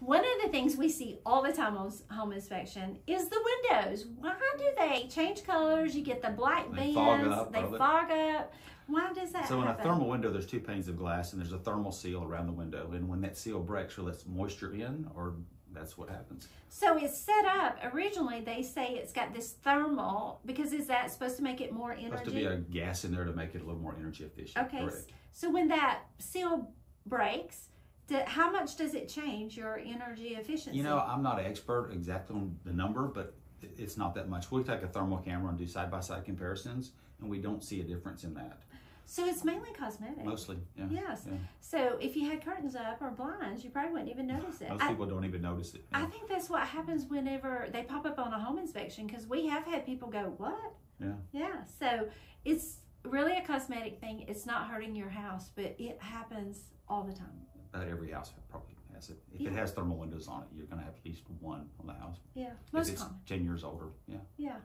One of the things we see all the time on home inspection is the windows. Why do they change colors? You get the black They bands, fog up, they fog up. Why does that So in a thermal window, there's two panes of glass and there's a thermal seal around the window. And when that seal breaks or lets moisture in, or that's what happens. So it's set up originally. They say it's got this thermal because is that supposed to make it more energy? Supposed to be a gas in there to make it a little more energy efficient. Okay, Correct. so when that seal breaks, do, how much does it change your energy efficiency? You know, I'm not an expert exactly on the number, but it's not that much. We take a thermal camera and do side by side comparisons, and we don't see a difference in that. so it's mainly cosmetic. Mostly, yeah. Yes. yeah. So if you had curtains up or blinds, you probably wouldn't even notice it. Most I, people don't even notice it. I think that's what happens whenever they pop up on a home inspection because we have had people go, "What?" Yeah. Yeah. So it's really a cosmetic thing. It's not hurting your house, but it happens all the time. About every house probably has it. If Yeah. it has thermal windows on it, you're going to have at least one on the house. Yeah. If Most it's common. 10 years older, Yeah. yeah.